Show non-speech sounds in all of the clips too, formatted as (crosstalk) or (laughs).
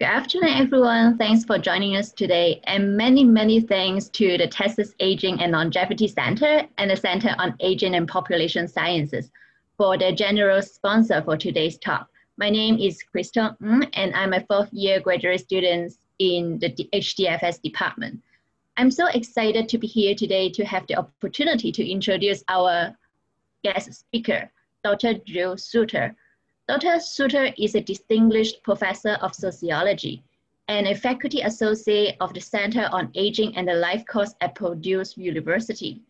Good afternoon, everyone. Thanks for joining us today. And many, many thanks to the Texas Aging and Longevity Center and the Center on Aging and Population Sciences for the generous sponsor for today's talk. My name is Crystal Ng, and I'm a fourth year graduate student in the HDFS department. I'm so excited to be here today to have the opportunity to introduce our guest speaker, Dr. Jill Suitor. Dr. Suitor is a distinguished professor of sociology and a faculty associate of the Center on Aging and the Life Course at Purdue University.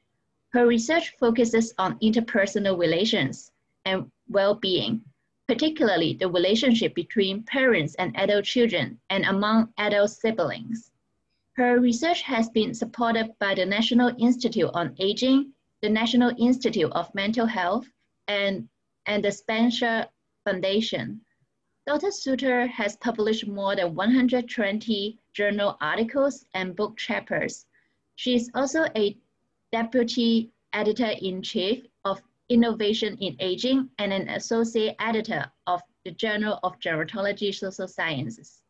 Her research focuses on interpersonal relations and well-being, particularly the relationship between parents and adult children and among adult siblings. Her research has been supported by the National Institute on Aging, the National Institute of Mental Health, and, and the Spencer Foundation. Dr. Suitor has published more than 120 journal articles and book chapters. She is also a deputy editor-in-chief of Innovation in Aging and an associate editor of the Journal of Gerontology Social Sciences.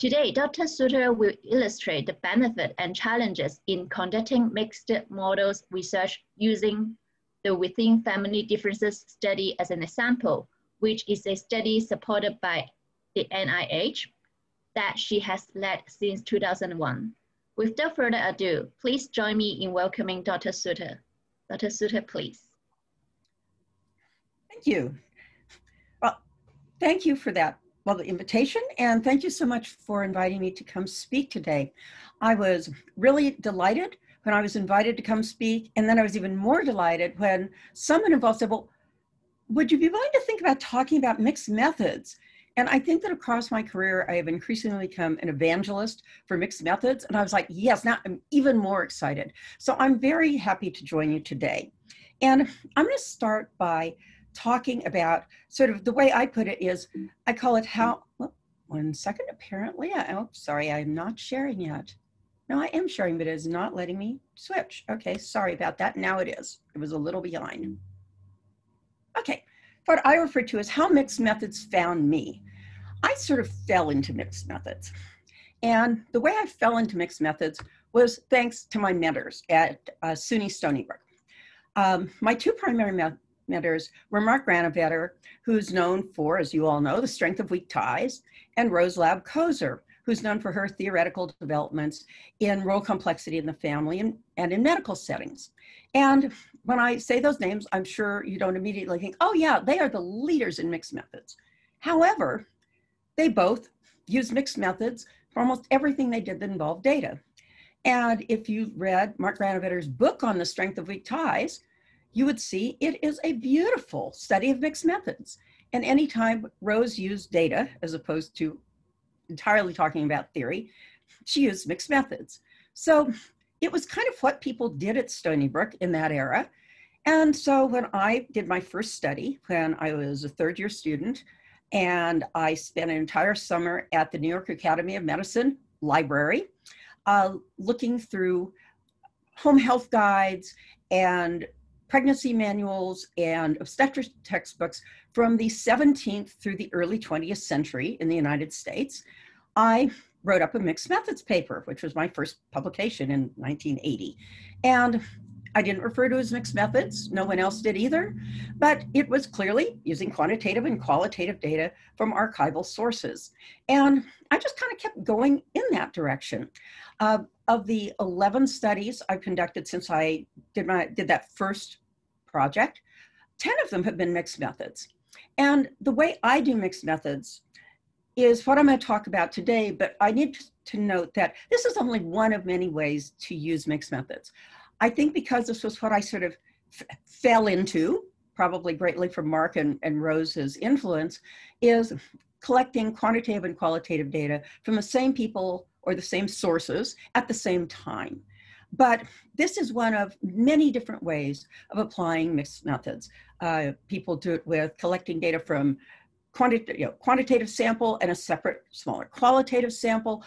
Today, Dr. Suitor will illustrate the benefit and challenges in conducting mixed models research using the within family differences study as an example which is a study supported by the NIH that she has led since 2001. Without further ado, please join me in welcoming Dr. Suitor. Dr. Suitor, please. Thank you. Well, thank you for that well, the invitation, and thank you so much for inviting me to come speak today. I was really delighted when I was invited to come speak, and then I was even more delighted when someone involved said, well, would you be willing to think about talking about mixed methods? And I think that across my career, I have increasingly become an evangelist for mixed methods. And I was like, yes, now I'm even more excited. So I'm very happy to join you today. And I'm going to start by talking about sort of the way I put it is I call it how, well, one second, apparently, I, oh, sorry, I'm not sharing yet. No, I am sharing, but it is not letting me switch. Okay, sorry about that. Now it is. It was a little behind. Okay, what I refer to as how mixed methods found me. I sort of fell into mixed methods. And the way I fell into mixed methods was thanks to my mentors at uh, SUNY Stony Brook. Um, my two primary mentors were Mark Granovetter, who's known for, as you all know, the strength of weak ties, and Rose Laub Coser, who's known for her theoretical developments in role complexity in the family and, and in medical settings. And when I say those names, I'm sure you don't immediately think, oh, yeah, they are the leaders in mixed methods. However, they both use mixed methods for almost everything they did that involved data. And if you read Mark Granovetter's book on the strength of weak ties, you would see it is a beautiful study of mixed methods. And anytime Rose used data as opposed to entirely talking about theory, she used mixed methods. So it was kind of what people did at Stony Brook in that era. And so when I did my first study, when I was a third year student, and I spent an entire summer at the New York Academy of Medicine library, uh, looking through home health guides and pregnancy manuals and obstetric textbooks from the 17th through the early 20th century in the United States. I wrote up a mixed methods paper, which was my first publication in 1980. And I didn't refer to as mixed methods. No one else did either. But it was clearly using quantitative and qualitative data from archival sources. And I just kind of kept going in that direction. Uh, of the 11 studies I've conducted since I did, my, did that first project, 10 of them have been mixed methods. And the way I do mixed methods is what I'm going to talk about today, but I need to note that this is only one of many ways to use mixed methods. I think because this was what I sort of fell into, probably greatly from Mark and, and Rose's influence, is collecting quantitative and qualitative data from the same people or the same sources at the same time. But this is one of many different ways of applying mixed methods. Uh, people do it with collecting data from quantitative, you know, quantitative sample and a separate smaller qualitative sample.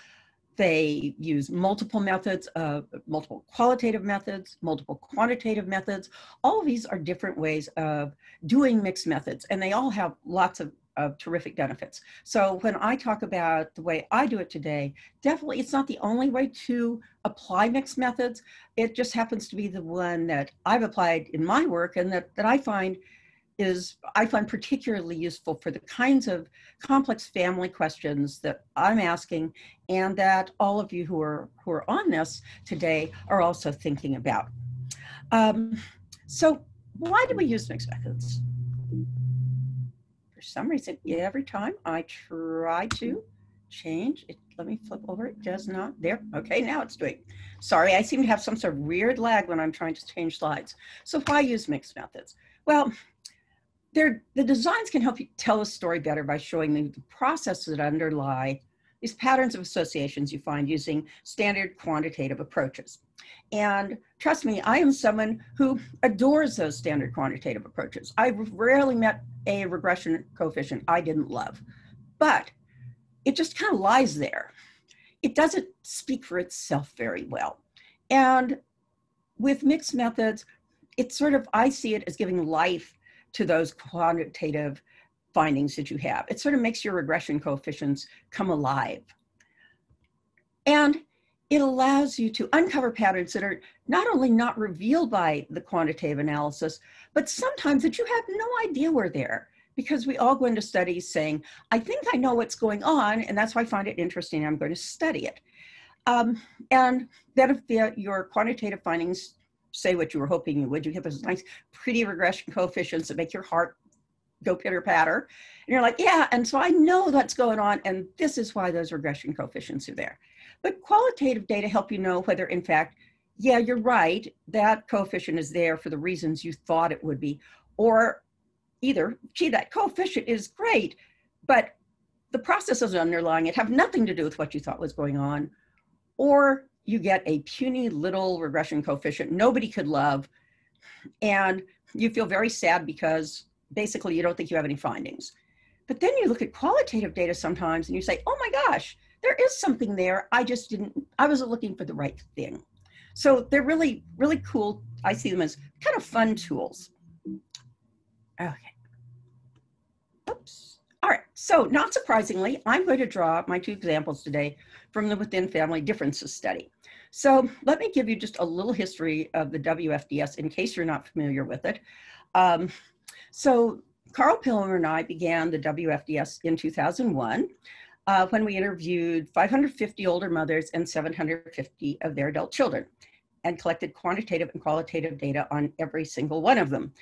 They use multiple methods, uh, multiple qualitative methods, multiple quantitative methods. All of these are different ways of doing mixed methods, and they all have lots of of terrific benefits. So when I talk about the way I do it today, definitely it's not the only way to apply mixed methods. It just happens to be the one that I've applied in my work and that, that I find is I find particularly useful for the kinds of complex family questions that I'm asking and that all of you who are who are on this today are also thinking about. Um, so why do we use mixed methods? For some reason, every time I try to change it, let me flip over, it does not, there, okay, now it's doing. Sorry, I seem to have some sort of weird lag when I'm trying to change slides. So why use mixed methods? Well, the designs can help you tell a story better by showing the, the processes that underlie these patterns of associations you find using standard quantitative approaches. And trust me, I am someone who adores those standard quantitative approaches. I've rarely met a regression coefficient I didn't love, but it just kind of lies there. It doesn't speak for itself very well. And with mixed methods, it's sort of, I see it as giving life to those quantitative findings that you have. It sort of makes your regression coefficients come alive. And it allows you to uncover patterns that are not only not revealed by the quantitative analysis, but sometimes that you have no idea were there because we all go into studies saying, I think I know what's going on, and that's why I find it interesting, I'm going to study it. Um, and then if the, your quantitative findings say what you were hoping you would, you have those nice, pretty regression coefficients that make your heart go pitter patter. And you're like, yeah, and so I know what's going on, and this is why those regression coefficients are there. But qualitative data help you know whether, in fact, yeah, you're right, that coefficient is there for the reasons you thought it would be, or either, gee, that coefficient is great, but the processes underlying it have nothing to do with what you thought was going on, or you get a puny little regression coefficient nobody could love, and you feel very sad because basically you don't think you have any findings. But then you look at qualitative data sometimes and you say, oh my gosh, there is something there. I just didn't, I wasn't looking for the right thing. So they're really, really cool. I see them as kind of fun tools. Okay. Oops. All right. So not surprisingly, I'm going to draw my two examples today from the Within Family Differences study. So let me give you just a little history of the WFDS in case you're not familiar with it. Um, so Karl Pillemer and I began the WFDS in 2001 uh, when we interviewed 550 older mothers and 750 of their adult children and collected quantitative and qualitative data on every single one of them.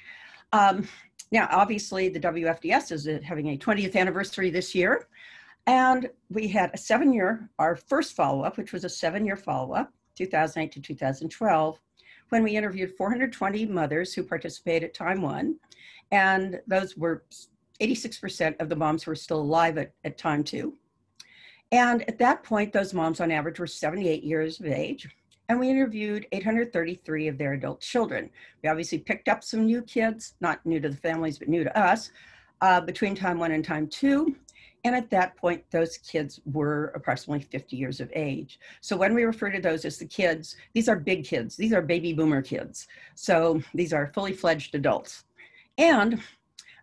Um, now, obviously, the WFDS is having a 20th anniversary this year. And we had a seven year, our first follow up, which was a seven year follow up, 2008 to 2012, when we interviewed 420 mothers who participated at time one and those were 86% of the moms who were still alive at, at time two. And at that point, those moms on average were 78 years of age. And we interviewed 833 of their adult children. We obviously picked up some new kids, not new to the families, but new to us, uh, between time one and time two. And at that point, those kids were approximately 50 years of age. So when we refer to those as the kids, these are big kids. These are baby boomer kids. So these are fully fledged adults. And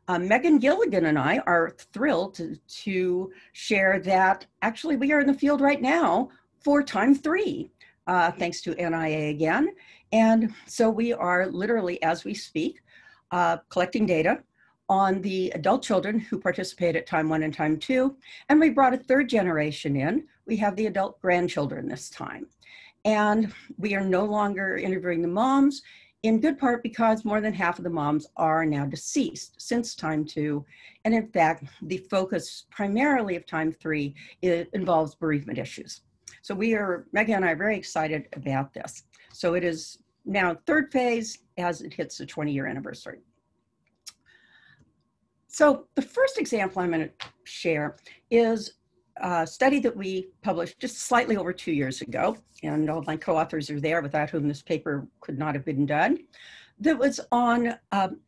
uh, Megan Gilligan and I are thrilled to, to, share that actually we are in the field right now for time three, uh, thanks to NIA again. And so we are literally, as we speak, uh, collecting data on the adult children who participate at time one and time two. And we brought a third generation in. We have the adult grandchildren this time. And we are no longer interviewing the moms in good part because more than half of the moms are now deceased since time two. And in fact, the focus primarily of time three involves bereavement issues. So we are, Megan and I are very excited about this. So it is now third phase as it hits the 20 year anniversary. So the first example I'm going to share is a study that we published just slightly over two years ago, and all my co-authors are there without whom this paper could not have been done, that was on um,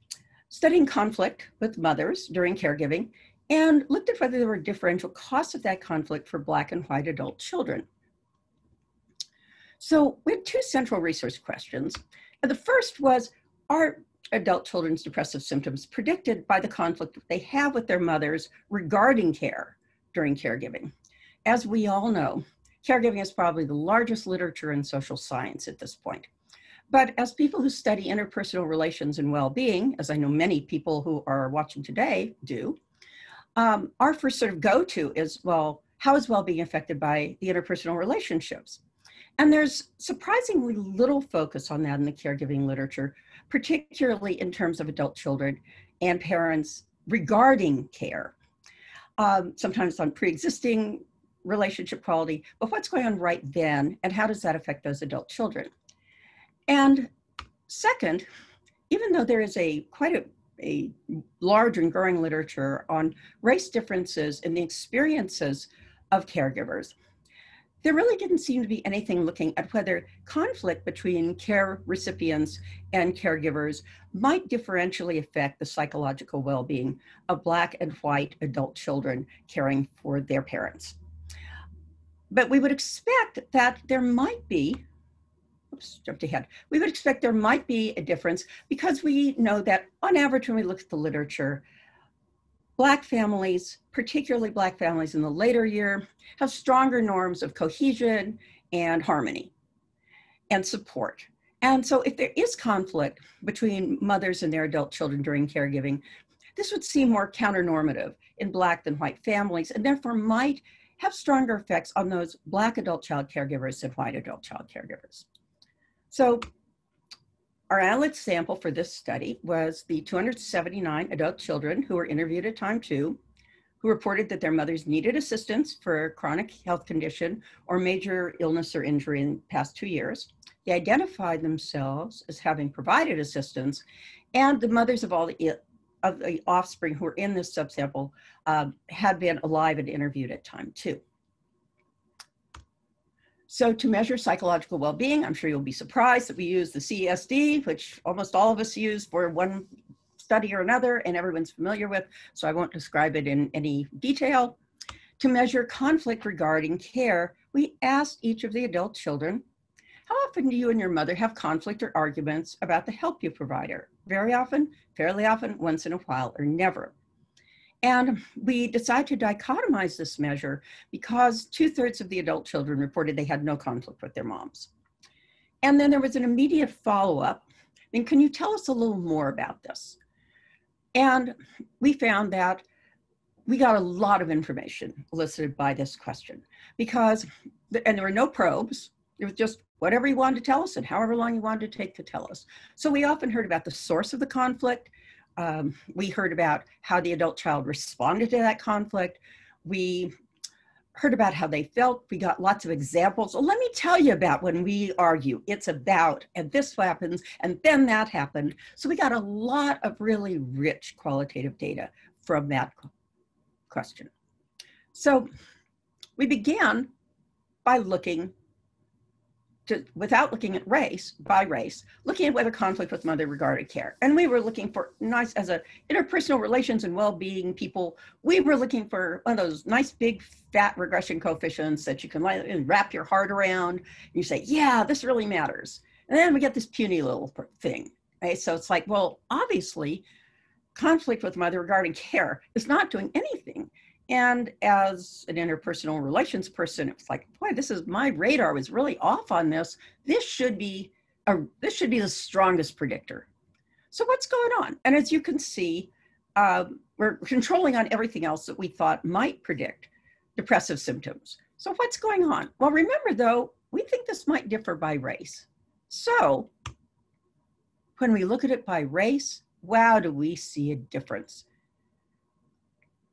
studying conflict with mothers during caregiving and looked at whether there were differential costs of that conflict for Black and white adult children. So we had two central research questions. And the first was, are adult children's depressive symptoms predicted by the conflict that they have with their mothers regarding care during caregiving. As we all know, caregiving is probably the largest literature in social science at this point. But as people who study interpersonal relations and well-being, as I know many people who are watching today do, um, our first sort of go-to is, well, how is well-being affected by the interpersonal relationships? And there's surprisingly little focus on that in the caregiving literature, particularly in terms of adult children and parents regarding care. Um, sometimes on pre-existing relationship quality, but what's going on right then and how does that affect those adult children? And second, even though there is a quite a, a large and growing literature on race differences in the experiences of caregivers, there really didn't seem to be anything looking at whether conflict between care recipients and caregivers might differentially affect the psychological well-being of Black and white adult children caring for their parents. But we would expect that there might be, oops, jumped ahead. We would expect there might be a difference because we know that on average, when we look at the literature, Black families, particularly Black families in the later year, have stronger norms of cohesion and harmony and support. And so if there is conflict between mothers and their adult children during caregiving, this would seem more counternormative in Black than white families and therefore might have stronger effects on those Black adult child caregivers than white adult child caregivers. So our analyte sample for this study was the 279 adult children who were interviewed at time two, who reported that their mothers needed assistance for a chronic health condition or major illness or injury in the past two years. They identified themselves as having provided assistance, and the mothers of all the, of the offspring who were in this subsample uh, had been alive and interviewed at time two. So to measure psychological well-being, I'm sure you'll be surprised that we use the CES-D, which almost all of us use for one study or another and everyone's familiar with, so I won't describe it in any detail. To measure conflict regarding care, we asked each of the adult children, how often do you and your mother have conflict or arguments about the help you provide her? Very often, fairly often, once in a while, or never. And we decided to dichotomize this measure because two thirds of the adult children reported they had no conflict with their moms. And then there was an immediate follow up. And can you tell us a little more about this? And we found that we got a lot of information elicited by this question because, and there were no probes, it was just whatever you wanted to tell us and however long you wanted to take to tell us. So we often heard about the source of the conflict, um, we heard about how the adult child responded to that conflict. We heard about how they felt. We got lots of examples. Well, let me tell you about when we argue. It's about, and this happens, and then that happened. So we got a lot of really rich qualitative data from that question. So we began by looking to, without looking at race, by race, looking at whether conflict with mother regarded care. And we were looking for nice, as a interpersonal relations and well-being people, we were looking for one of those nice big fat regression coefficients that you can wrap your heart around. And you say, yeah, this really matters. And then we get this puny little thing. Right? So it's like, well, obviously conflict with mother regarding care is not doing anything. And as an interpersonal relations person, it's like, boy, this is my radar was really off on this. This should be a, this should be the strongest predictor. So what's going on? And as you can see, uh, we're controlling on everything else that we thought might predict depressive symptoms. So what's going on? Well, remember though, we think this might differ by race. So when we look at it by race, wow, do we see a difference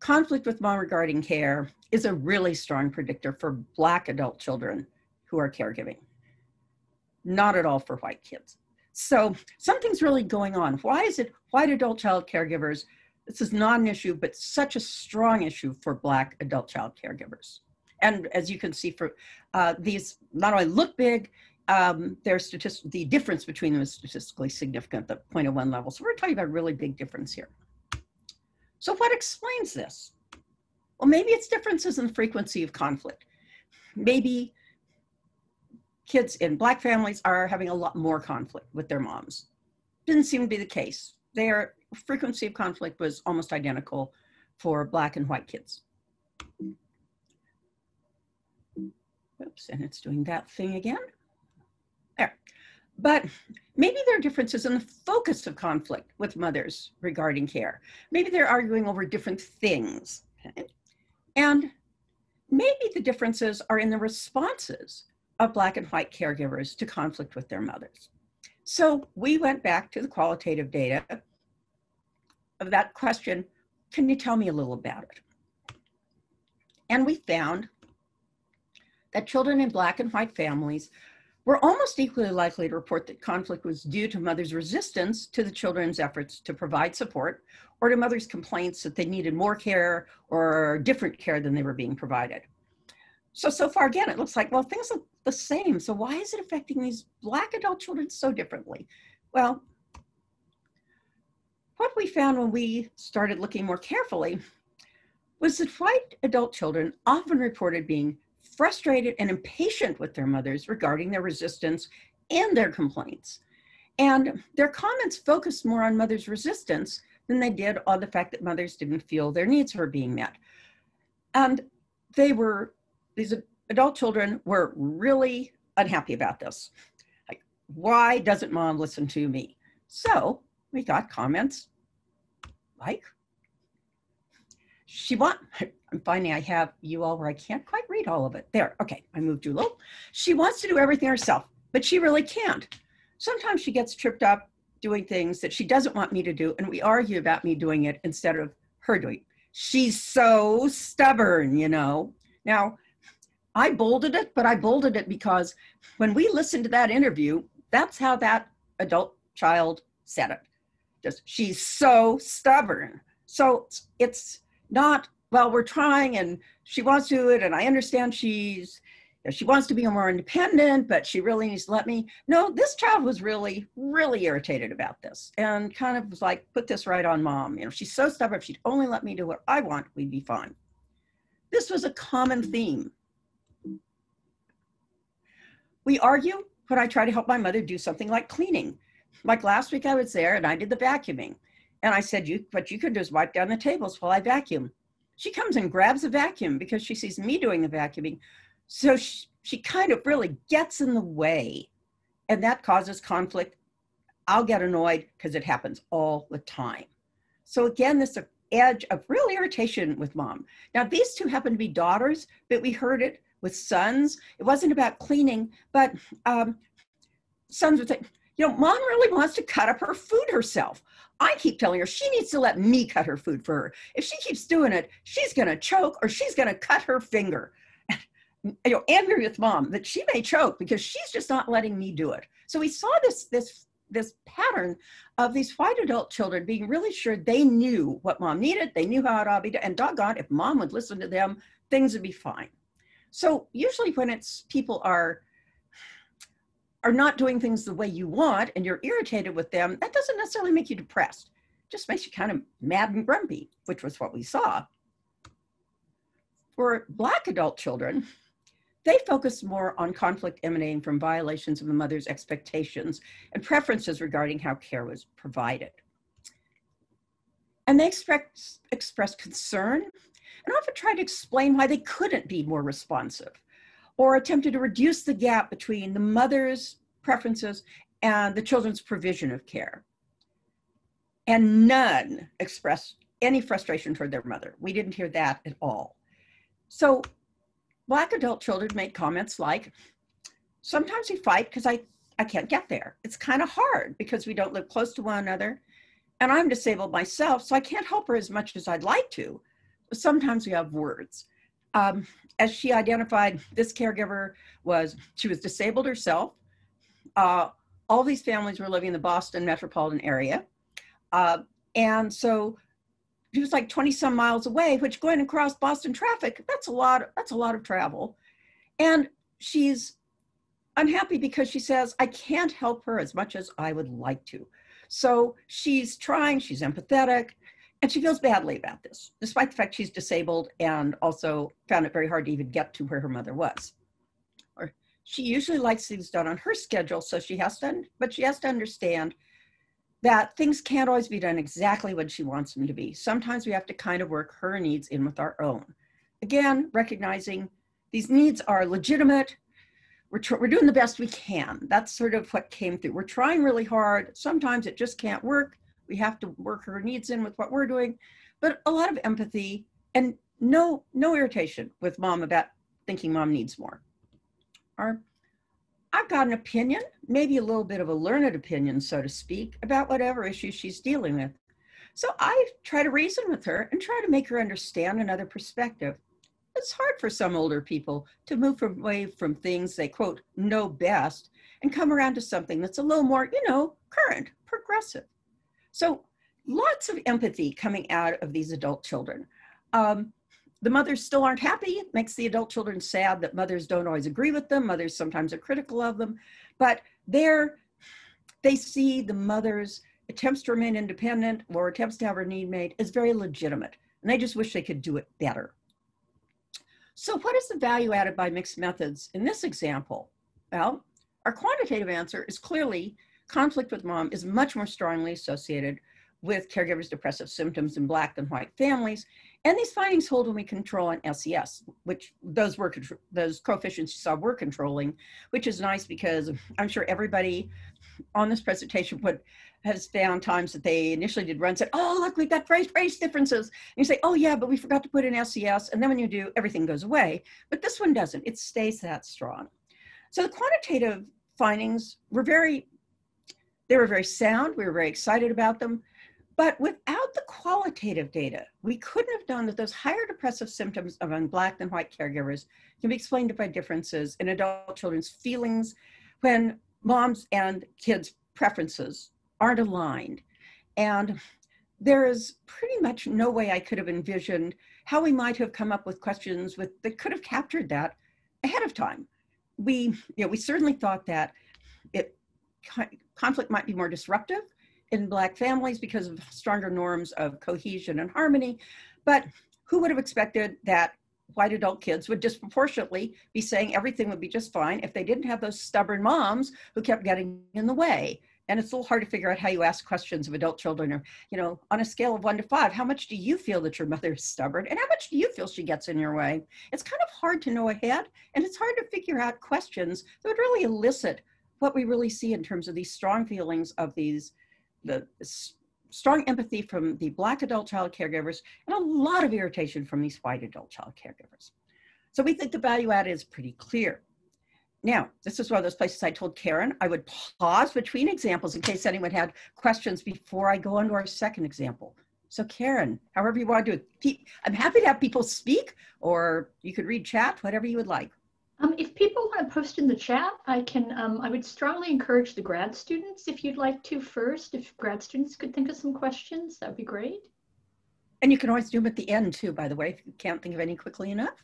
conflict with mom regarding care is a really strong predictor for Black adult children who are caregiving, not at all for white kids. So something's really going on. Why is it white adult child caregivers? This is not an issue, but such a strong issue for Black adult child caregivers. And as you can see, for uh, these not only look big, um, their statistic, the difference between them is statistically significant, the 0.01 level. So we're talking about a really big difference here. So what explains this? Well, maybe it's differences in frequency of conflict. Maybe kids in black families are having a lot more conflict with their moms. didn't seem to be the case. Their frequency of conflict was almost identical for black and white kids. Oops, and it's doing that thing again. There. But maybe there are differences in the focus of conflict with mothers regarding care. Maybe they're arguing over different things. Okay? And maybe the differences are in the responses of Black and white caregivers to conflict with their mothers. So we went back to the qualitative data of that question can you tell me a little about it? And we found that children in Black and white families were almost equally likely to report that conflict was due to mother's resistance to the children's efforts to provide support or to mother's complaints that they needed more care or different care than they were being provided. So, so far again, it looks like, well, things look the same. So why is it affecting these Black adult children so differently? Well, what we found when we started looking more carefully was that white adult children often reported being frustrated and impatient with their mothers regarding their resistance and their complaints. And their comments focused more on mothers' resistance than they did on the fact that mothers didn't feel their needs were being met. And they were, these adult children were really unhappy about this. Like, why doesn't mom listen to me? So we got comments like, she want, I'm finding I have you all where I can't quite read all of it. There, okay, I moved you a little. She wants to do everything herself, but she really can't. Sometimes she gets tripped up doing things that she doesn't want me to do, and we argue about me doing it instead of her doing it. She's so stubborn, you know. Now, I bolded it, but I bolded it because when we listened to that interview, that's how that adult child said it. Just, she's so stubborn. So it's not well we're trying and she wants to do it and i understand she's she wants to be more independent but she really needs to let me no this child was really really irritated about this and kind of was like put this right on mom. You know she's so stubborn if she'd only let me do what i want we'd be fine. This was a common theme. We argue when i try to help my mother do something like cleaning. Like last week i was there and i did the vacuuming and i said you what you could do is wipe down the tables while i vacuum she comes and grabs a vacuum because she sees me doing the vacuuming. So she, she kind of really gets in the way, and that causes conflict. I'll get annoyed because it happens all the time. So again, this edge of real irritation with mom. Now these two happen to be daughters, but we heard it with sons. It wasn't about cleaning, but um, sons would say, you know, mom really wants to cut up her food herself. I keep telling her she needs to let me cut her food for her. If she keeps doing it, she's going to choke or she's going to cut her finger. (laughs) you know, angry with mom that she may choke because she's just not letting me do it. So we saw this this this pattern of these white adult children being really sure they knew what mom needed, they knew how it ought to be done, and doggone, if mom would listen to them, things would be fine. So usually when it's people are are not doing things the way you want and you're irritated with them, that doesn't necessarily make you depressed. It just makes you kind of mad and grumpy, which was what we saw. For Black adult children, they focus more on conflict emanating from violations of the mother's expectations and preferences regarding how care was provided. And they express, express concern and often try to explain why they couldn't be more responsive or attempted to reduce the gap between the mother's preferences and the children's provision of care. And none expressed any frustration toward their mother. We didn't hear that at all. So Black adult children made comments like, sometimes we fight because I, I can't get there. It's kind of hard because we don't live close to one another. And I'm disabled myself, so I can't help her as much as I'd like to. Sometimes we have words. Um, as she identified, this caregiver was, she was disabled herself. Uh, all these families were living in the Boston metropolitan area. Uh, and so she was like 20 some miles away, which going across Boston traffic, that's a lot, that's a lot of travel. And she's unhappy because she says, I can't help her as much as I would like to. So she's trying, she's empathetic, and she feels badly about this, despite the fact she's disabled and also found it very hard to even get to where her mother was. Or she usually likes things done on her schedule, so she has to, but she has to understand that things can't always be done exactly when she wants them to be. Sometimes we have to kind of work her needs in with our own. Again, recognizing these needs are legitimate. We're, tr- we're doing the best we can. That's sort of what came through. We're trying really hard. Sometimes it just can't work. We have to work her needs in with what we're doing, but a lot of empathy and no no irritation with mom about thinking mom needs more. Our I've got an opinion, maybe a little bit of a learned opinion, so to speak, about whatever issue she's dealing with. So I try to reason with her and try to make her understand another perspective. It's hard for some older people to move away from things they quote know best and come around to something that's a little more, you know, current, progressive. So lots of empathy coming out of these adult children. Um, the mothers still aren't happy. It makes the adult children sad that mothers don't always agree with them. Mothers sometimes are critical of them, but they're, they see the mother's attempts to remain independent or attempts to have her need made as very legitimate. And they just wish they could do it better. So what is the value added by mixed methods in this example? Well, our quantitative answer is clearly conflict with mom is much more strongly associated with caregivers' depressive symptoms in black than white families. And these findings hold when we control an SES, which those were those coefficients you saw were controlling, which is nice because mm-hmm. I'm sure everybody on this presentation would has found times that they initially did run said, oh, look, we've got race, race differences. And you say, oh yeah, but we forgot to put in SES. And then when you do, everything goes away. But this one doesn't, it stays that strong. So the quantitative findings were very, they were very sound. We were very excited about them. But without the qualitative data, we couldn't have known that those higher depressive symptoms among Black than white caregivers can be explained by differences in adult children's feelings when moms and kids' preferences aren't aligned. And there is pretty much no way I could have envisioned how we might have come up with questions with, that could have captured that ahead of time. We, you know, we certainly thought that it conflict might be more disruptive in Black families because of stronger norms of cohesion and harmony. But who would have expected that white adult kids would disproportionately be saying everything would be just fine if they didn't have those stubborn moms who kept getting in the way? And it's a little hard to figure out how you ask questions of adult children or, you know, on a scale of one to five, how much do you feel that your mother is stubborn? And how much do you feel she gets in your way? It's kind of hard to know ahead. And it's hard to figure out questions that would really elicit what we really see in terms of these strong feelings of these the strong empathy from the Black adult child caregivers and a lot of irritation from these white adult child caregivers. So we think the value add is pretty clear. Now, this is one of those places I told Karen I would pause between examples in case anyone had questions before I go on to our second example. So Karen, however you want to do it, I'm happy to have people speak or you could read chat, whatever you would like. Um, if people want to post in the chat, I can. Um, I would strongly encourage the grad students, if you'd like to first, if grad students could think of some questions, that'd be great. And you can always do them at the end too, by the way, if you can't think of any quickly enough.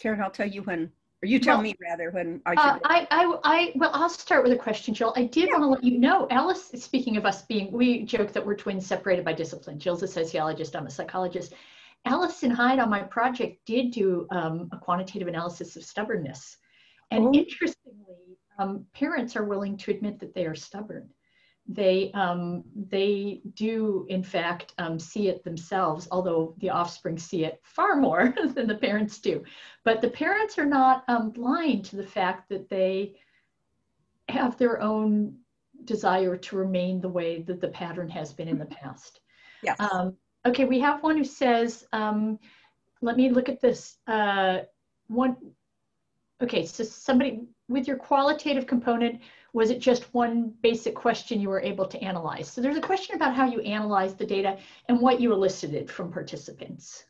Karen, I'll tell you when, or you tell well, me rather when I uh, I, I, I, well, I'll start with a question, Jill. I did yeah. want to let you know, Alice, speaking of us being, we joke that we're twins separated by discipline. Jill's a sociologist, I'm a psychologist. Allison Hyde on my project did do um, a quantitative analysis of stubbornness. And oh. interestingly, um, parents are willing to admit that they are stubborn. They, um, they do, in fact, um, see it themselves, although the offspring see it far more (laughs) than the parents do. But the parents are not um, blind to the fact that they have their own desire to remain the way that the pattern has been in the past. Yes. Um, Okay, we have one who says, um, let me look at this. Uh, one, okay, so somebody with your qualitative component, was it just one basic question you were able to analyze? So there's a question about how you analyze the data and what you elicited from participants.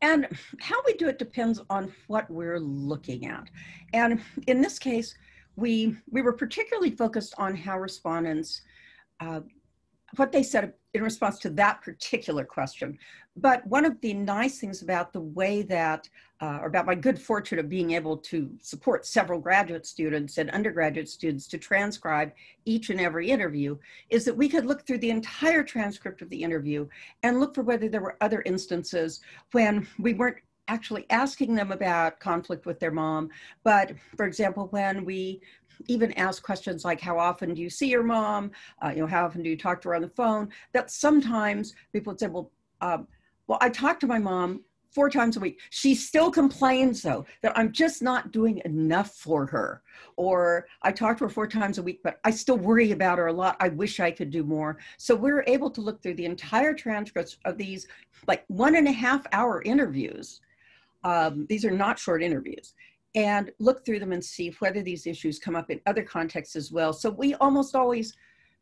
And how we do it depends on what we're looking at. And in this case, we, we were particularly focused on how respondents uh, what they said in response to that particular question. But one of the nice things about the way that, uh, or about my good fortune of being able to support several graduate students and undergraduate students to transcribe each and every interview, is that we could look through the entire transcript of the interview and look for whether there were other instances when we weren't actually asking them about conflict with their mom, but for example, when we even ask questions like, how often do you see your mom? Uh, you know, how often do you talk to her on the phone? That sometimes people would say, well, um, well, I talk to my mom four times a week. She still complains though that I'm just not doing enough for her. Or I talk to her four times a week, but I still worry about her a lot. I wish I could do more. So we're able to look through the entire transcripts of these like one and a half hour interviews. Um, these are not short interviews and look through them and see whether these issues come up in other contexts as well. So we almost always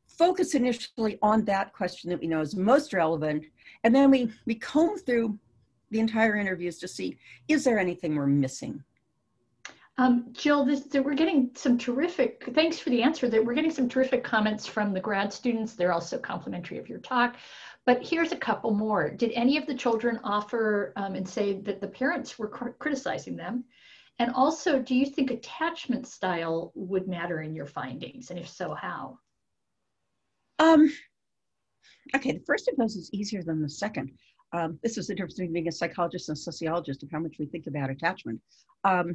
focus initially on that question that we know is most relevant. And then we, we comb through the entire interviews to see, is there anything we're missing? Um, Jill, this, we're getting some terrific, thanks for the answer, that we're getting some terrific comments from the grad students. They're also complimentary of your talk. But here's a couple more. Did any of the children offer um, and say that the parents were criticizing them? And also, do you think attachment style would matter in your findings? And if so, how? Um, okay, the first of those is easier than the second um, this is the difference between being a psychologist and a sociologist of how much we think about attachment. Um,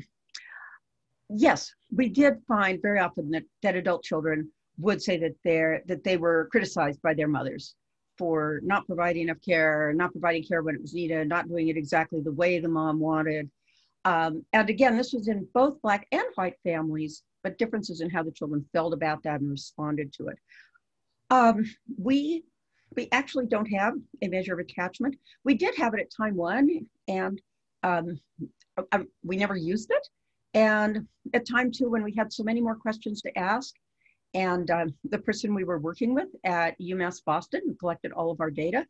yes, we did find very often that, that adult children would say that they're that they were criticized by their mothers for not providing enough care, not providing care when it was needed, not doing it exactly the way the mom wanted. Um, and again, this was in both black and white families, but differences in how the children felt about that and responded to it. Um, we we actually don't have a measure of attachment. We did have it at time one, and um, I, we never used it. And at time two, when we had so many more questions to ask, and um, the person we were working with at UMass Boston, collected all of our data,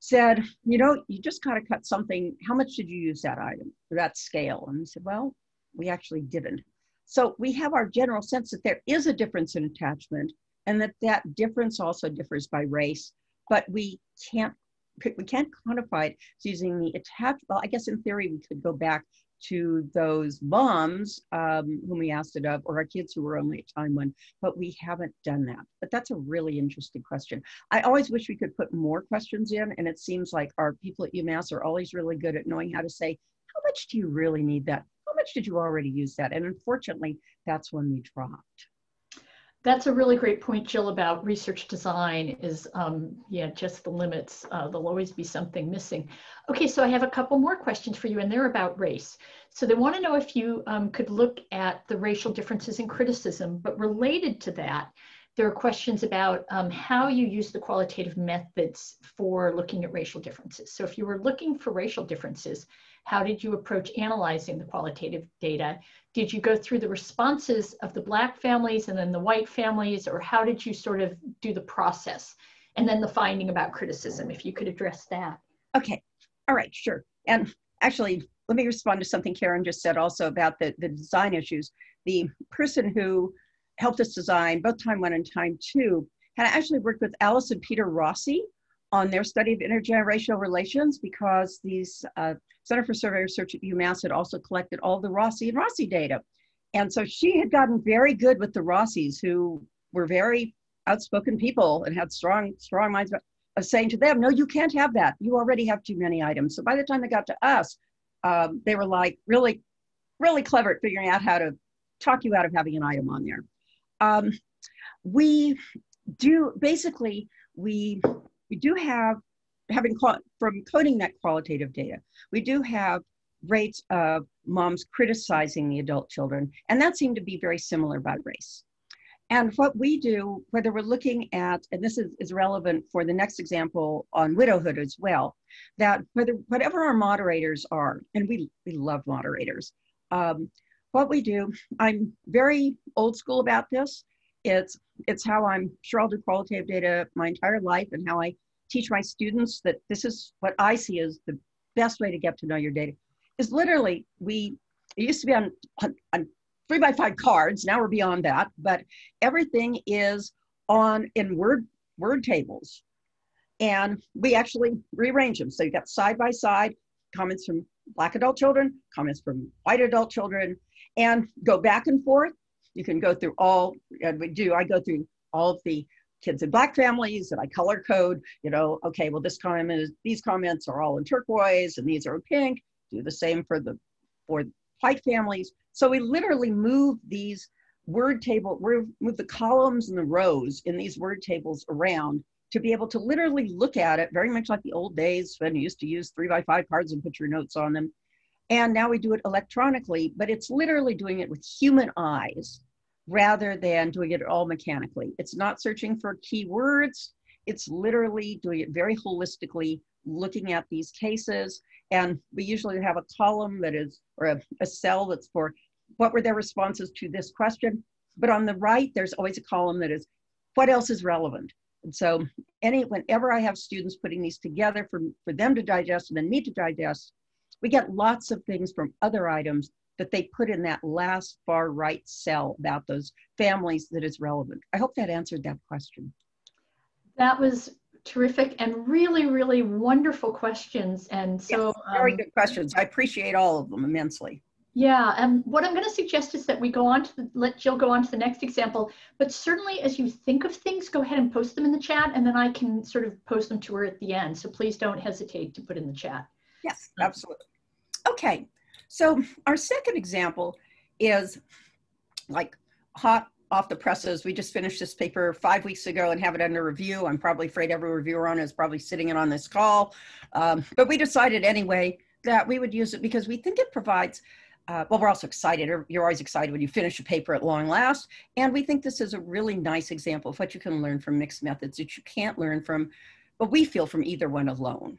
said, you know, you just got to cut something. How much did you use that item, that scale? And we said, well, we actually didn't. So we have our general sense that there is a difference in attachment and that that difference also differs by race but we can't we can't quantify it using the attached. Well, I guess in theory we could go back to those moms um, whom we asked it of, or our kids who were only at time one, but we haven't done that. But that's a really interesting question. I always wish we could put more questions in, and it seems like our people at UMass are always really good at knowing how to say, how much do you really need that? How much did you already use that? And unfortunately, that's when we dropped. That's a really great point, Jill, about research design is, um, yeah, just the limits. Uh, there'll always be something missing. Okay, so I have a couple more questions for you, and they're about race. So they want to know if you um, could look at the racial differences in criticism, but related to that, there are questions about um, how you use the qualitative methods for looking at racial differences. So if you were looking for racial differences, how did you approach analyzing the qualitative data? Did you go through the responses of the Black families and then the white families, or how did you sort of do the process? And then the finding about criticism, if you could address that. Okay, all right, sure. And actually, let me respond to something Karen just said also about the, the design issues. The person who helped us design both time one and time two had actually worked with Alice and Peter Rossi on their study of intergenerational relations because these uh, Center for Survey Research at UMass had also collected all the Rossi and Rossi data. And so she had gotten very good with the Rossis who were very outspoken people and had strong, strong minds of saying to them, no, you can't have that. You already have too many items. So by the time they got to us, um, they were like really, really clever at figuring out how to talk you out of having an item on there. Um, we do basically we we do have, having from coding that qualitative data, we do have rates of moms criticizing the adult children, and that seemed to be very similar by race. And what we do, whether we're looking at, and this is, is relevant for the next example on widowhood as well, that whether whatever our moderators are, and we, we love moderators, um, what we do, I'm very old school about this. It's it's how I'm sure I'll do qualitative data my entire life and how I teach my students that this is what I see as the best way to get to know your data. Is literally we it used to be on, on, on three by five cards. Now we're beyond that, but everything is on in word word tables, and we actually rearrange them. So you got side by side comments from black adult children, comments from white adult children, and go back and forth you can go through all, and we do, I go through all of the kids in black families and I color code, you know, okay, well, this comment is, these comments are all in turquoise and these are in pink. Do the same for the, for white families. So we literally move these word table, move the columns and the rows in these word tables around to be able to literally look at it very much like the old days when you used to use three by five cards and put your notes on them. And now we do it electronically, but it's literally doing it with human eyes rather than doing it all mechanically. It's not searching for keywords. It's literally doing it very holistically, looking at these cases. And we usually have a column that is, or a, a cell that's for what were their responses to this question. But on the right, there's always a column that is what else is relevant. And so any whenever I have students putting these together for, for them to digest and then me to digest, we get lots of things from other items that they put in that last far right cell about those families that is relevant. I hope that answered that question. That was terrific and really, really wonderful questions. And so yes, very um, good questions. I appreciate all of them immensely. Yeah, and what I'm going to suggest is that we go on to the, let Jill go on to the next example. But certainly, as you think of things, go ahead and post them in the chat, and then I can sort of post them to her at the end. So please don't hesitate to put in the chat. Yes, absolutely. Okay, so our second example is like hot off the presses. We just finished this paper five weeks ago and have it under review. I'm probably afraid every reviewer on is probably sitting in on this call. Um, but we decided anyway that we would use it because we think it provides uh, well, we're also excited. You're always excited when you finish a paper at long last. And we think this is a really nice example of what you can learn from mixed methods that you can't learn from, but we feel from either one alone.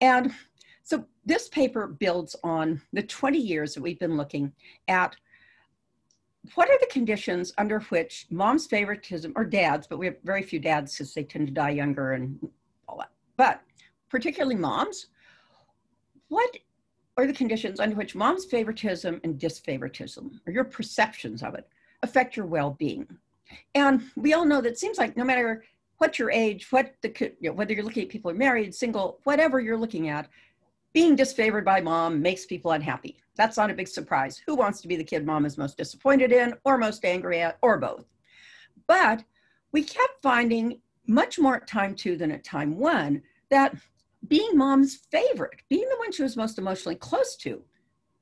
And so this paper builds on the 20 years that we've been looking at what are the conditions under which mom's favoritism, or dad's, but we have very few dads because they tend to die younger and all that, but particularly moms, what are the conditions under which mom's favoritism and disfavoritism, or your perceptions of it, affect your well-being? And we all know that it seems like no matter what your age, what the you know, whether you're looking at people who are married, single, whatever you're looking at, being disfavored by mom makes people unhappy. That's not a big surprise. Who wants to be the kid mom is most disappointed in, or most angry at, or both? But we kept finding much more at time two than at time one that being mom's favorite, being the one she was most emotionally close to,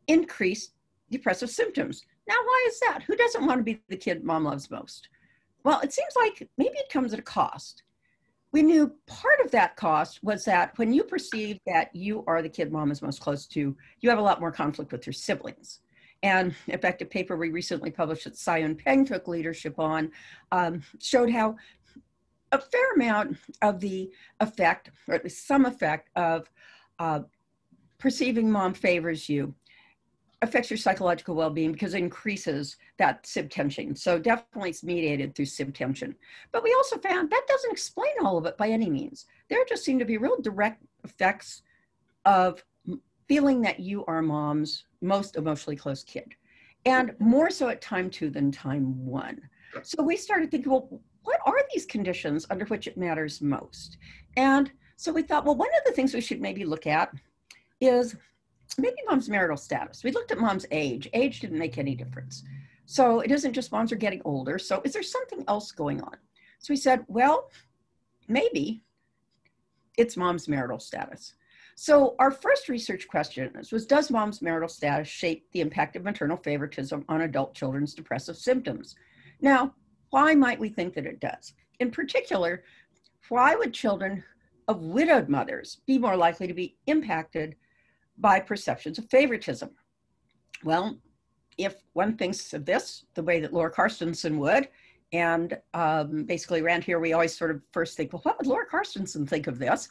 increased depressive symptoms. Now, why is that? Who doesn't want to be the kid mom loves most? Well, it seems like maybe it comes at a cost. We knew part of that cost was that when you perceive that you are the kid mom is most close to, you have a lot more conflict with your siblings. And in fact, a paper we recently published that Siyun Peng took leadership on um, showed how a fair amount of the effect, or at least some effect of uh, perceiving mom favors you affects your psychological well-being because it increases that sib tension. So definitely it's mediated through sib tension. But we also found that doesn't explain all of it by any means. There just seem to be real direct effects of feeling that you are mom's most emotionally close kid. And more so at time two than time one. So we started thinking, well, what are these conditions under which it matters most? And so we thought, well, one of the things we should maybe look at is maybe mom's marital status. We looked at mom's age. Age didn't make any difference. So it isn't just moms are getting older. So is there something else going on? So we said, well, maybe it's mom's marital status. So our first research question was, does mom's marital status shape the impact of maternal favoritism on adult children's depressive symptoms? Now, why might we think that it does? In particular, why would children of widowed mothers be more likely to be impacted by perceptions of favoritism? Well, if one thinks of this the way that Laura Carstensen would, and um, basically around here we always sort of first think, well, what would Laura Carstensen think of this?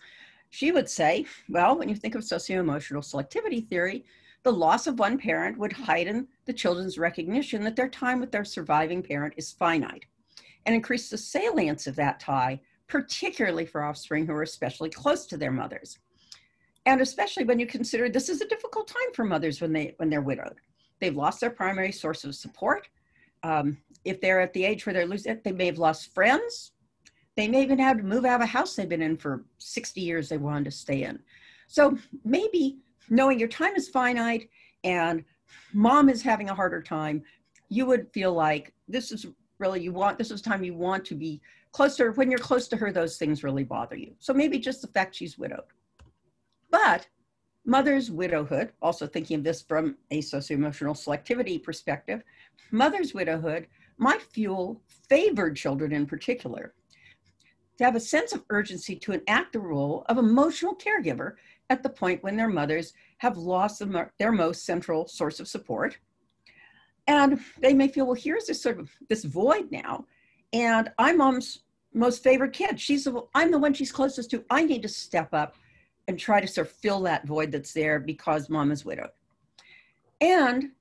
She would say, well, when you think of socio-emotional selectivity theory, the loss of one parent would heighten the children's recognition that their time with their surviving parent is finite and increase the salience of that tie, particularly for offspring who are especially close to their mothers. And especially when you consider this is a difficult time for mothers when, they, when they're widowed. They've lost their primary source of support. Um, if they're at the age where they're losing they may have lost friends. They may even have to move out of a house they've been in for 60 years they wanted to stay in. So maybe knowing your time is finite and mom is having a harder time, you would feel like this is really you want, this is time you want to be closer. When you're close to her, those things really bother you. So maybe just the fact she's widowed. But mother's widowhood, also thinking of this from a socio-emotional selectivity perspective, mother's widowhood might fuel favored children in particular to have a sense of urgency to enact the role of emotional caregiver at the point when their mothers have lost their most central source of support. And they may feel, well, here's this sort of this void now, and I'm mom's most favorite kid. She's the, I'm the one she's closest to. I need to step up and try to sort of fill that void that's there because mom is widowed. And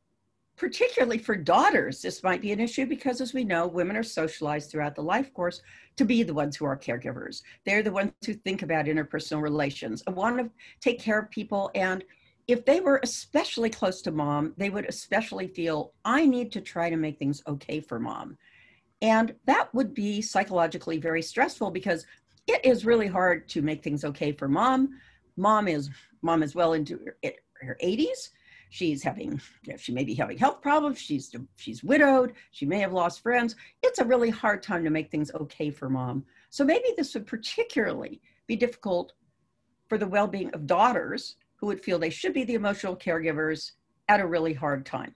particularly for daughters, this might be an issue because, as we know, women are socialized throughout the life course to be the ones who are caregivers. They're the ones who think about interpersonal relations and want to take care of people. And if they were especially close to mom, they would especially feel, I need to try to make things okay for mom. And that would be psychologically very stressful because it is really hard to make things okay for mom. Mom is mom is well into her, eh, her 80s she's having you know, she may be having health problems. She's she's widowed. She may have lost friends. It's a really hard time to make things okay for mom. So maybe this would particularly be difficult for the well-being of daughters who would feel they should be the emotional caregivers at a really hard time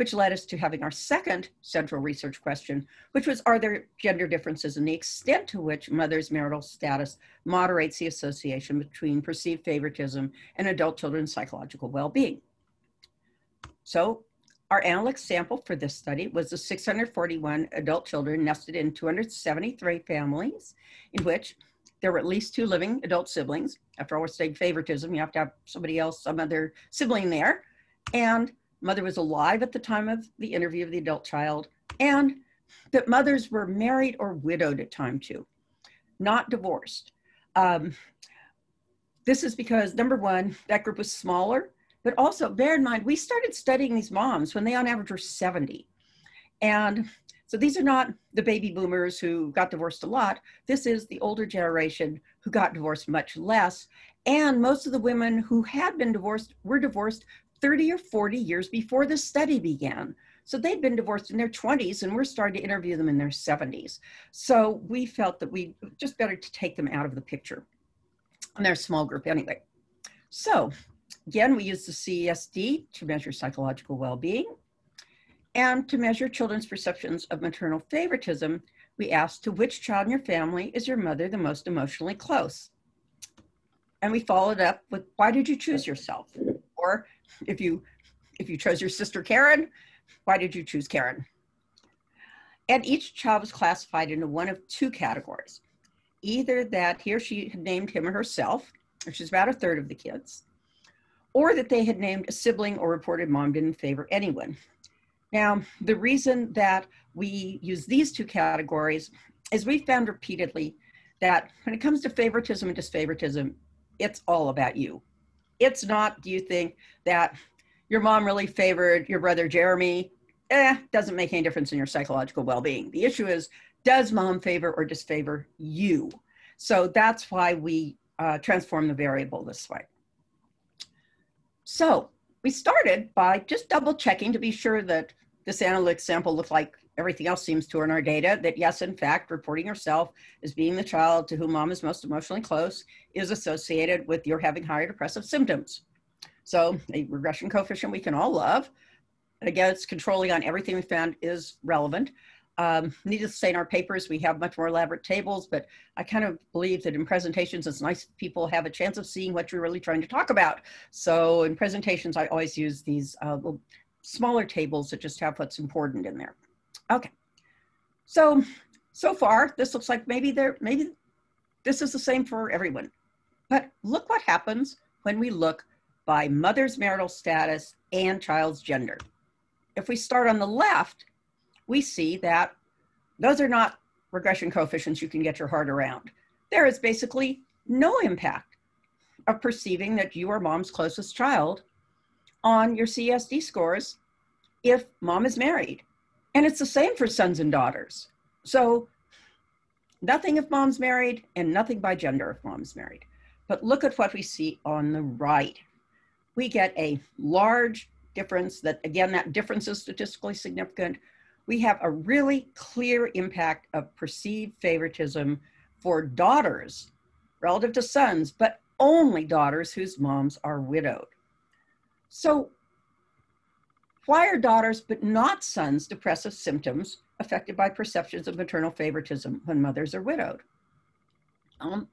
which led us to having our second central research question which was are there gender differences in the extent to which mother's marital status moderates the association between perceived favoritism and adult children's psychological well-being so our analytic sample for this study was the 641 adult children nested in 273 families in which there were at least two living adult siblings. After all, we're studying favoritism, you have to have somebody else, some other sibling there. And mother was alive at the time of the interview of the adult child. And that mothers were married or widowed at time two, not divorced. Um, this is because number one, that group was smaller but also bear in mind, we started studying these moms when they on average were 70. And so these are not the baby boomers who got divorced a lot. This is the older generation who got divorced much less. And most of the women who had been divorced were divorced 30 or 40 years before the study began. So they'd been divorced in their 20s and we're starting to interview them in their 70s. So we felt that we just better to take them out of the picture. And they're a small group anyway. So Again, we use the CES-D to measure psychological well-being. And to measure children's perceptions of maternal favoritism, we asked to which child in your family is your mother the most emotionally close? And we followed up with why did you choose yourself? Or if you if you chose your sister Karen, why did you choose Karen? And each child was classified into one of two categories. Either that he or she had named him or herself, which is about a third of the kids, or that they had named a sibling or reported mom didn't favor anyone. Now, the reason that we use these two categories is we found repeatedly that when it comes to favoritism and disfavoritism, it's all about you. It's not, do you think that your mom really favored your brother Jeremy? Eh, doesn't make any difference in your psychological well being. The issue is, does mom favor or disfavor you? So that's why we uh, transform the variable this way. So we started by just double checking to be sure that this analytic sample looked like everything else seems to in our data, that yes, in fact, reporting yourself as being the child to whom mom is most emotionally close is associated with your having higher depressive symptoms. So a regression coefficient we can all love. Again, it's controlling on everything we found is relevant. Um, needless to say, in our papers, we have much more elaborate tables, but I kind of believe that in presentations, it's nice people have a chance of seeing what you're really trying to talk about. So in presentations, I always use these uh, smaller tables that just have what's important in there. Okay, so, so far, this looks like maybe there, maybe this is the same for everyone. But look what happens when we look by mother's marital status and child's gender. If we start on the left, we see that those are not regression coefficients you can get your heart around. There is basically no impact of perceiving that you are mom's closest child on your CES-D scores if mom is married. And it's the same for sons and daughters. So nothing if mom's married and nothing by gender if mom's married. But look at what we see on the right. We get a large difference that, again, that difference is statistically significant we have a really clear impact of perceived favoritism for daughters relative to sons, but only daughters whose moms are widowed. So, why are daughters but not sons' depressive symptoms affected by perceptions of maternal favoritism when mothers are widowed? Um,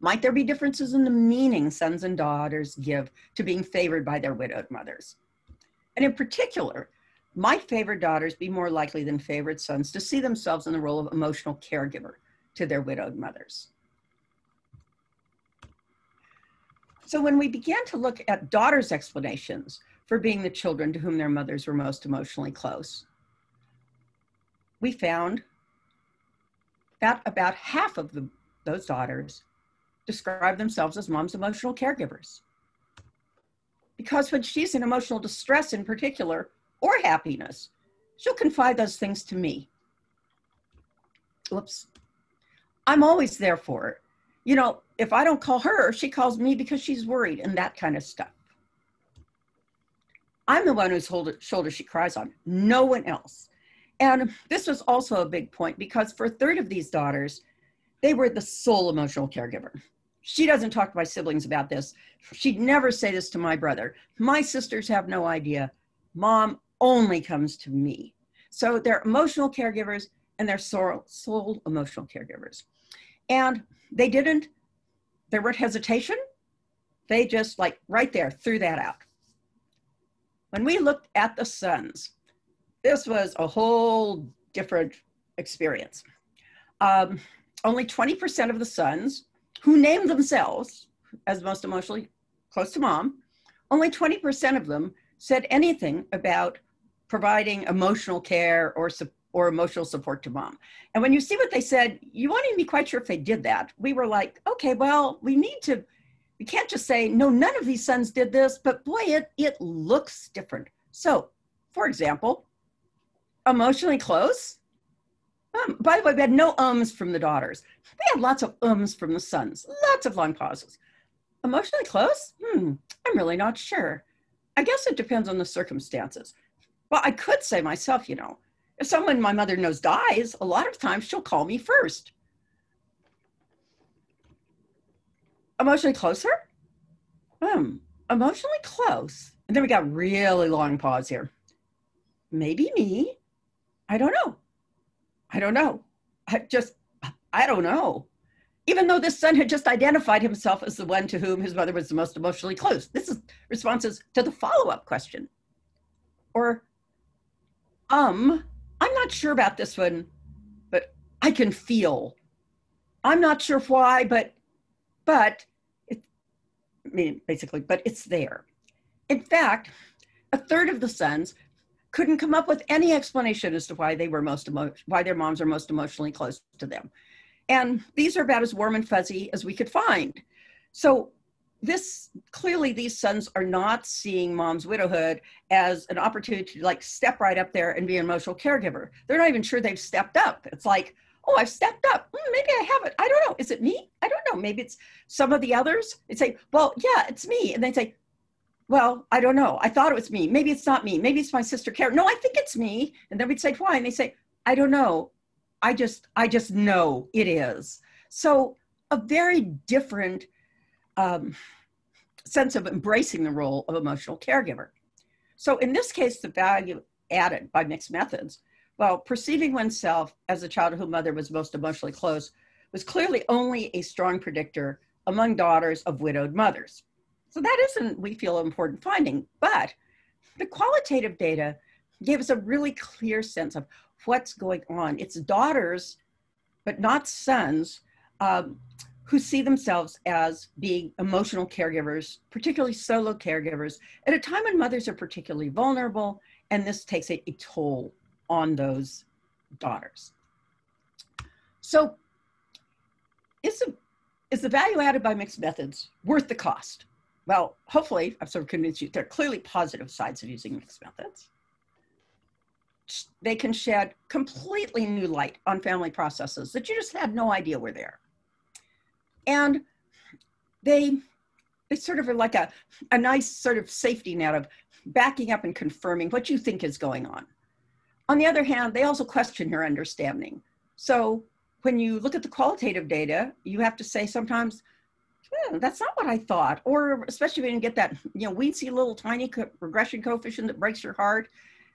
might there be differences in the meaning sons and daughters give to being favored by their widowed mothers? And in particular, might favored daughters be more likely than favored sons to see themselves in the role of emotional caregiver to their widowed mothers? So when we began to look at daughters' explanations for being the children to whom their mothers were most emotionally close, we found that about half of the, those daughters describe themselves as mom's emotional caregivers. Because when she's in emotional distress in particular, or happiness, she'll confide those things to me. Whoops. I'm always there for her. You know, if I don't call her, she calls me because she's worried and that kind of stuff. I'm the one whose shoulder she cries on, no one else. And this was also a big point because for a third of these daughters, they were the sole emotional caregiver. She doesn't talk to my siblings about this. She'd never say this to my brother. My sisters have no idea. Mom only comes to me. So they're emotional caregivers and they're sole, sole emotional caregivers. And they didn't, there weren't hesitation. They just like right there threw that out. When we looked at the sons, this was a whole different experience. Um, only 20% of the sons who named themselves as most emotionally close to mom, only 20% of them said anything about providing emotional care or or emotional support to mom. And when you see what they said, you won't even be quite sure if they did that. We were like, okay, well, we need to, we can't just say, no, none of these sons did this, but boy, it, it looks different. So, for example, emotionally close. Um, by the way, we had no ums from the daughters. We had lots of ums from the sons, lots of long pauses. Emotionally close? Hmm, I'm really not sure. I guess it depends on the circumstances. Well, I could say myself, you know, if someone my mother knows dies, a lot of times she'll call me first. Emotionally closer? Um, emotionally close. And then we got really long pause here. Maybe me. I don't know. I don't know. I just, I don't know. Even though this son had just identified himself as the one to whom his mother was the most emotionally close. This is responses to the follow up question. Or, um, I'm not sure about this one, but I can feel. I'm not sure why, but, but, it, I mean, basically, but it's there. In fact, a third of the sons couldn't come up with any explanation as to why they were most emo- why their moms are most emotionally close to them. And these are about as warm and fuzzy as we could find. So this clearly these sons are not seeing mom's widowhood as an opportunity to like step right up there and be an emotional caregiver. They're not even sure they've stepped up. It's like, oh, I've stepped up. Mm, maybe I haven't. I don't know. Is it me? I don't know. Maybe it's some of the others. They say, well, yeah, it's me. And they say, well, I don't know. I thought it was me. Maybe it's not me. Maybe it's my sister Karen. No, I think it's me. And then we'd say, why? And they say, I don't know. I just, I just know it is. So a very different um, sense of embracing the role of emotional caregiver. So in this case, the value added by mixed methods, while perceiving oneself as a child whose mother was most emotionally close was clearly only a strong predictor among daughters of widowed mothers. So that isn't, we feel, an important finding, but the qualitative data gave us a really clear sense of what's going on. It's daughters, but not sons, um, who see themselves as being emotional caregivers, particularly solo caregivers, at a time when mothers are particularly vulnerable, and this takes a, a toll on those daughters. So, is the, is the value added by mixed methods worth the cost? well, hopefully I've sort of convinced you there are clearly positive sides of using mixed methods. They can shed completely new light on family processes that you just had no idea were there. And they, they sort of are like a, a nice sort of safety net of backing up and confirming what you think is going on. On the other hand, they also question your understanding. So when you look at the qualitative data, you have to say sometimes, yeah, that's not what I thought. Or especially when you get that, you know, weensy little tiny co- regression coefficient that breaks your heart.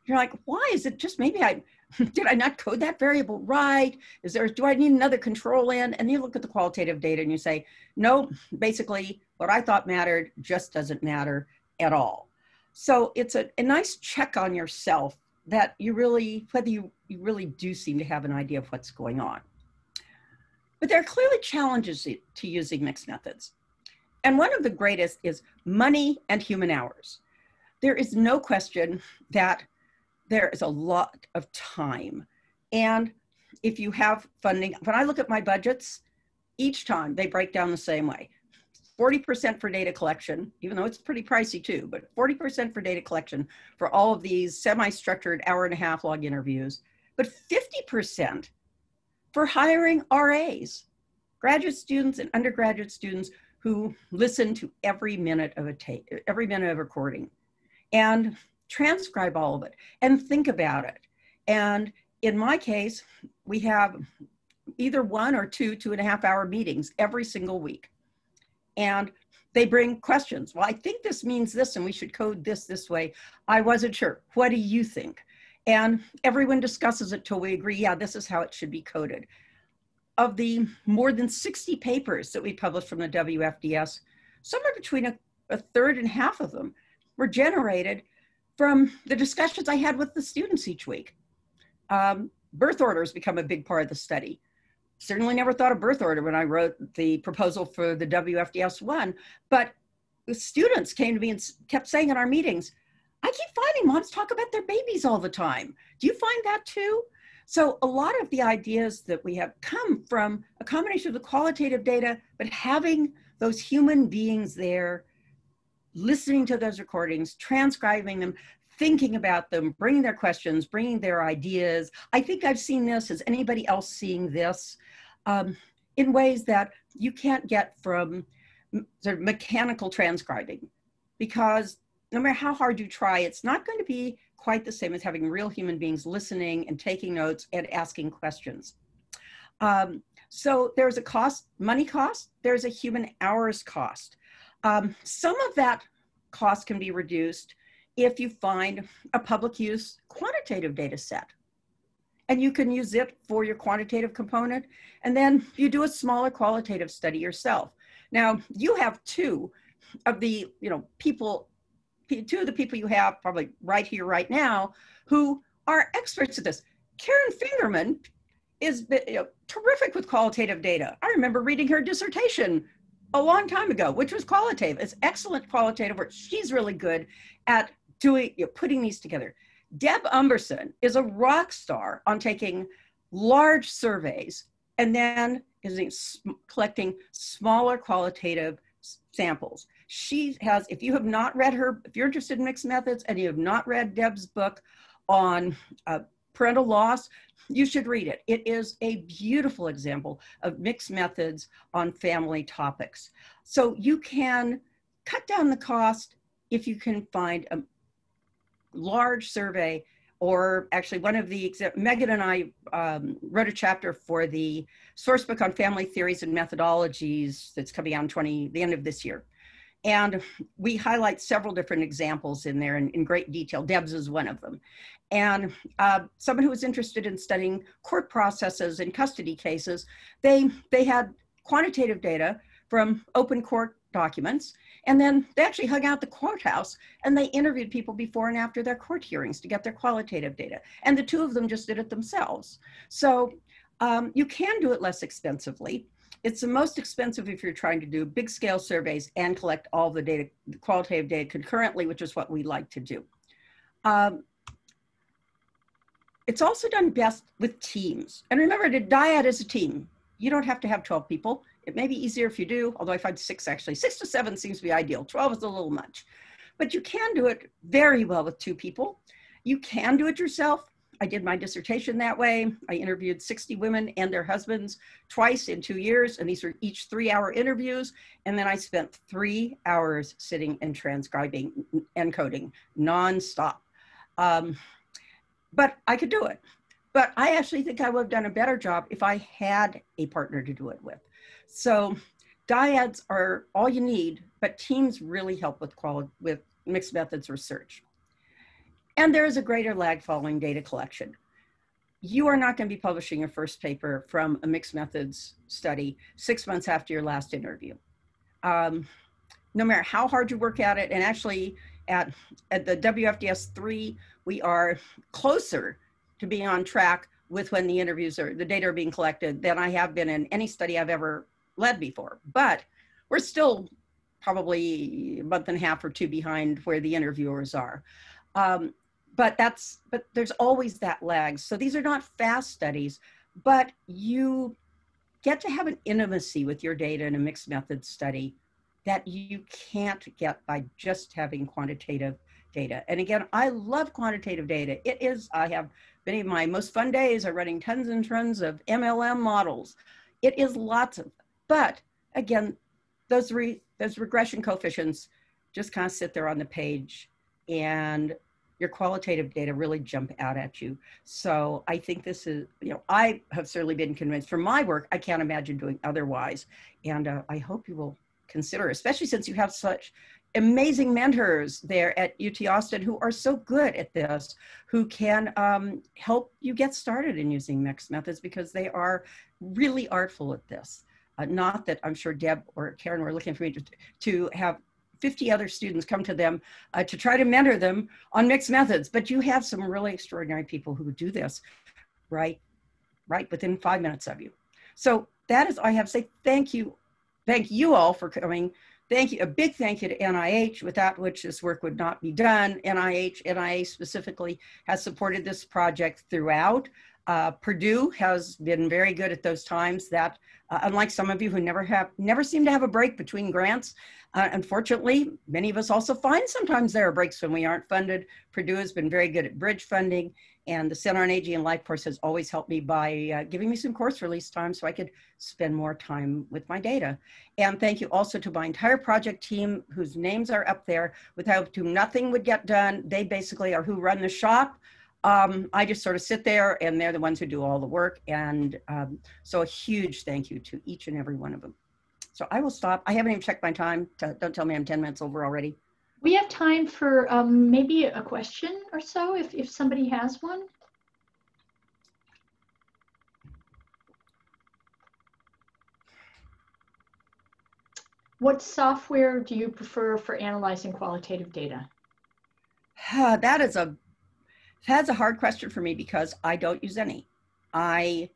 You're like, why is it just maybe I, (laughs) did I not code that variable right? Is there, do I need another control in? And you look at the qualitative data and you say, no, basically what I thought mattered just doesn't matter at all. So it's a, a nice check on yourself that you really, whether you, you really do seem to have an idea of what's going on. But there are clearly challenges to using mixed methods. And one of the greatest is money and human hours. There is no question that there is a lot of time. And if you have funding, when I look at my budgets, each time they break down the same way 40% for data collection, even though it's pretty pricey too, but 40% for data collection for all of these semi structured hour and a half log interviews, but 50% for hiring RAs, graduate students and undergraduate students who listen to every minute of a tape, every minute of recording and transcribe all of it and think about it. And in my case, we have either one or two, two and a half hour meetings every single week. And they bring questions. Well, I think this means this, and we should code this this way. I wasn't sure. What do you think? And everyone discusses it till we agree, yeah, this is how it should be coded. Of the more than 60 papers that we published from the WFDS, somewhere between a, a third and half of them were generated from the discussions I had with the students each week. Um, birth orders become a big part of the study. Certainly never thought of birth order when I wrote the proposal for the WFDS one, but the students came to me and kept saying in our meetings, I keep finding moms talk about their babies all the time. Do you find that too? So a lot of the ideas that we have come from a combination of the qualitative data, but having those human beings there listening to those recordings, transcribing them, thinking about them, bringing their questions, bringing their ideas. I think I've seen this. Is anybody else seeing this? Um, in ways that you can't get from sort of mechanical transcribing because no matter how hard you try, it's not going to be quite the same as having real human beings listening and taking notes and asking questions. Um, so there's a cost, money cost, there's a human hours cost. Um, some of that cost can be reduced if you find a public use quantitative data set. And you can use it for your quantitative component. And then you do a smaller qualitative study yourself. Now, you have two of the, you know, people, two of the people you have probably right here, right now, who are experts at this. Karen Fingerman is you know, terrific with qualitative data. I remember reading her dissertation a long time ago, which was qualitative. It's excellent qualitative work. She's really good at doing, you know, putting these together. Deb Umberson is a rock star on taking large surveys and then is collecting smaller qualitative samples. She has, if you have not read her, if you're interested in mixed methods and you have not read Deb's book on uh, parental loss, you should read it. It is a beautiful example of mixed methods on family topics. So you can cut down the cost if you can find a large survey or actually one of the, Megan and I um, wrote a chapter for the source book on family theories and methodologies that's coming out in 20, the end of this year. And we highlight several different examples in there in, in great detail. Deb's is one of them. And uh, someone who was interested in studying court processes and custody cases, they, they had quantitative data from open court documents. And then they actually hung out the courthouse and they interviewed people before and after their court hearings to get their qualitative data. And the two of them just did it themselves. So um, you can do it less expensively. It's the most expensive if you're trying to do big scale surveys and collect all the data, the qualitative data concurrently, which is what we like to do. Um, it's also done best with teams. And remember, the dyad is a team. You don't have to have 12 people. It may be easier if you do, although I find six actually. Six to seven seems to be ideal. 12 is a little much. But you can do it very well with two people. You can do it yourself. I did my dissertation that way. I interviewed 60 women and their husbands twice in two years, and these were each three hour interviews. And then I spent three hours sitting and transcribing and coding nonstop. Um, but I could do it. But I actually think I would have done a better job if I had a partner to do it with. So dyads are all you need, but teams really help with quality, with mixed methods research. And there is a greater lag following data collection. you are not going to be publishing your first paper from a mixed methods study six months after your last interview. Um, no matter how hard you work at it, and actually at, at the WFDS 3, we are closer to being on track with when the interviews are, the data are being collected than I have been in any study I've ever led before. But we're still probably a month and a half or two behind where the interviewers are. Um, but that's but there's always that lag. So these are not fast studies but you get to have an intimacy with your data in a mixed method study that you can't get by just having quantitative data. And again i love quantitative data. It is i have many of my most fun days are running tons and tons of mlm models. It is lots of but again those re, those regression coefficients just kind of sit there on the page and your qualitative data really jump out at you. So I think this is, you know, I have certainly been convinced from my work, I can't imagine doing otherwise. And uh, I hope you will consider, especially since you have such amazing mentors there at UT Austin who are so good at this, who can um, help you get started in using mixed methods because they are really artful at this. Uh, not that I'm sure Deb or Karen were looking for me to, to have 50 other students come to them uh, to try to mentor them on mixed methods. But you have some really extraordinary people who do this right, right within five minutes of you. So that is, I have to say thank you. Thank you all for coming. Thank you, a big thank you to NIH, without which this work would not be done. NIH, NIA specifically, has supported this project throughout. Uh, Purdue has been very good at those times that, uh, unlike some of you who never have, never seem to have a break between grants, uh, unfortunately, many of us also find sometimes there are breaks when we aren't funded. Purdue has been very good at bridge funding, and the Center on Aging and Life course has always helped me by uh, giving me some course release time so I could spend more time with my data. And thank you also to my entire project team whose names are up there, without whom nothing would get done. They basically are who run the shop. Um, I just sort of sit there and they're the ones who do all the work. And um, so a huge thank you to each and every one of them. So I will stop. I haven't even checked my time. Don't tell me I'm 10 minutes over already. We have time for um, maybe a question or so if, if somebody has one. What software do you prefer for analyzing qualitative data? (sighs) that is a that's a hard question for me because I don't use any. I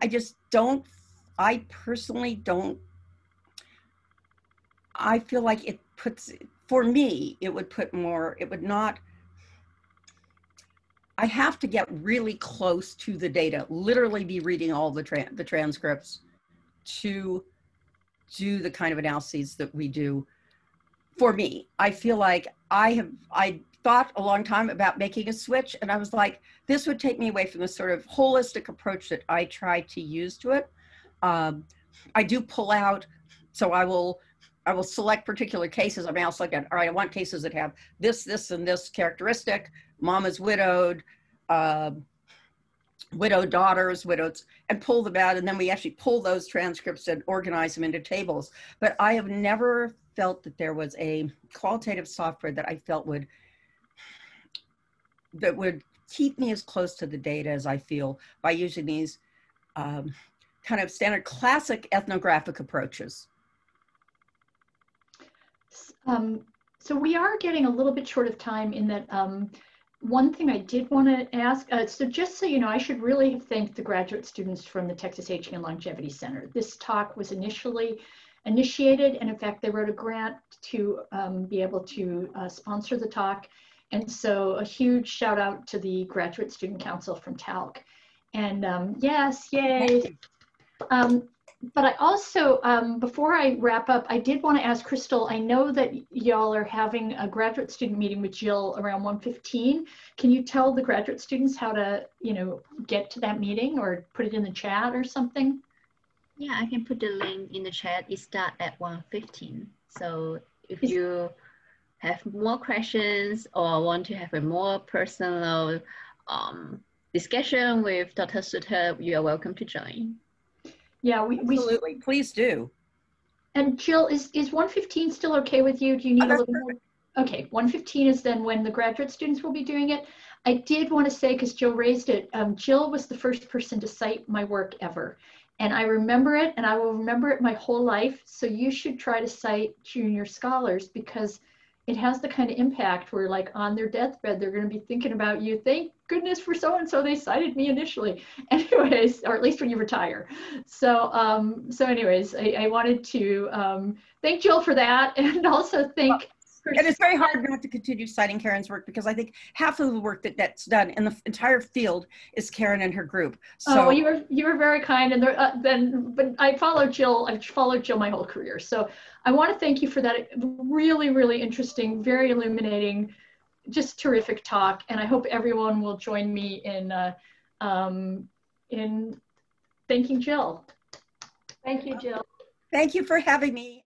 I just don't I personally don't I feel like it puts, for me, it would put more, it would not, I have to get really close to the data, literally be reading all the, tra the transcripts to do the kind of analyses that we do. For me, I feel like I have, I thought a long time about making a switch and I was like, this would take me away from the sort of holistic approach that I try to use to it. Um, I do pull out, so I will I will select particular cases. I mean, I'll select, all right, I want cases that have this, this, and this characteristic. Mom is widowed, uh, widowed daughters, widows, and pull them out. And then we actually pull those transcripts and organize them into tables. But I have never felt that there was a qualitative software that I felt would, that would keep me as close to the data as I feel by using these um, kind of standard classic ethnographic approaches. Um, so we are getting a little bit short of time in that um, one thing I did want to ask, uh, so just so you know, I should really have thanked the graduate students from the Texas Aging and Longevity Center. This talk was initially initiated, and in fact, they wrote a grant to um, be able to uh, sponsor the talk. And so a huge shout out to the Graduate Student Council from TALC. And um, yes, yay. Um, but I also, um, before I wrap up, I did want to ask Crystal, I know that y'all are having a graduate student meeting with Jill around 1.15. Can you tell the graduate students how to, you know, get to that meeting or put it in the chat or something? Yeah, I can put the link in the chat. It starts at 1.15. So if you have more questions or want to have a more personal um, discussion with Dr. Suitor, you are welcome to join. Yeah, we, absolutely. We, Please do. And Jill, is is 115 still okay with you? Do you need oh, a little more? Okay, 115 is then when the graduate students will be doing it. I did want to say, because Jill raised it, um, Jill was the first person to cite my work ever. And I remember it and I will remember it my whole life. So you should try to cite junior scholars because it has the kind of impact where like on their deathbed, they're going to be thinking about you. Thank goodness for so-and-so, they cited me initially. (laughs) Anyways, or at least when you retire. So, um, so anyways, I, I wanted to um, thank Jill for that (laughs) and also thank and it's very hard not to continue citing Karen's work because I think half of the work that that's done in the entire field is Karen and her group. So oh, well, you were you were very kind, and there, uh, then but I followed Jill. I've followed Jill my whole career, so I want to thank you for that really really interesting, very illuminating, just terrific talk, and I hope everyone will join me in uh, um, in thanking Jill. Thank you, Jill. Thank you for having me.